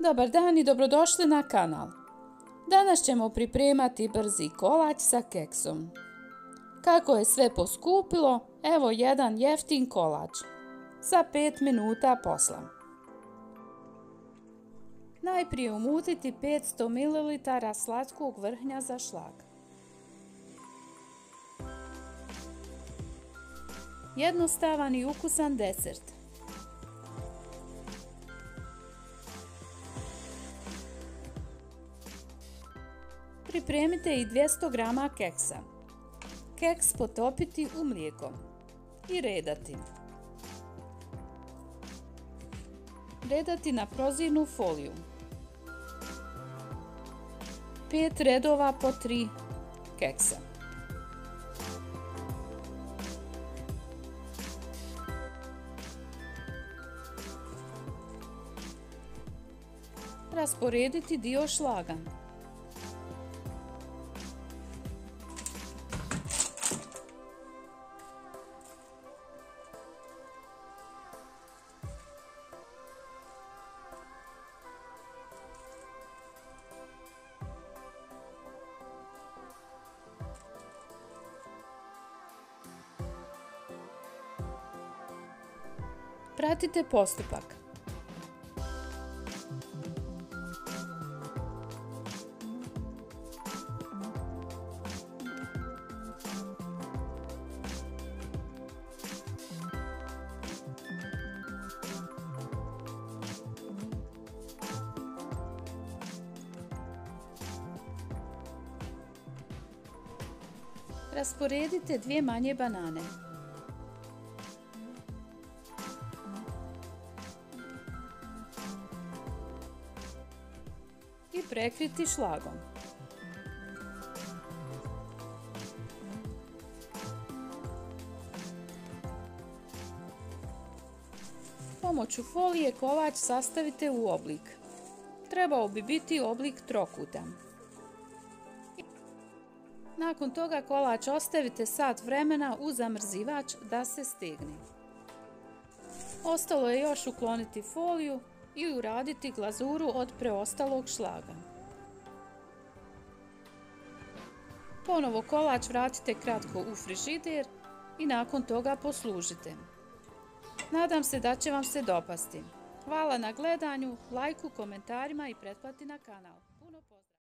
Dobar dan i dobrodošli na kanal. Danas ćemo pripremati brzi kolać sa keksom. Kako je sve poskupilo, evo jedan jeftin kolač. Za 5 minuta posla. Najprije umutiti 500 ml slatkog vrhnja za šlag. Jednostavan i ukusan desert. Pripremite i 200 g keksa. Keks potopiti u mlijeko i redati. Redati na prozirnu foliju. 5 redova po 3 keksa. Rasporediti dio šlaga. Pratite postupak. Rasporedite dvije manje banane. Prekriti šlagom. Pomoću folije kolač sastavite u oblik. Trebao bi biti oblik trokutan. Nakon toga kolač ostavite sat vremena u zamrzivač da se stegne. Ostalo je još ukloniti foliju i uraditi glazuru od preostalog šlaga. Ponovo kolač vratite kratko u frižider i nakon toga poslužite. Nadam se da će vam se dopasti. Hvala na gledanju, lajku, komentarima i pretplati na kanal.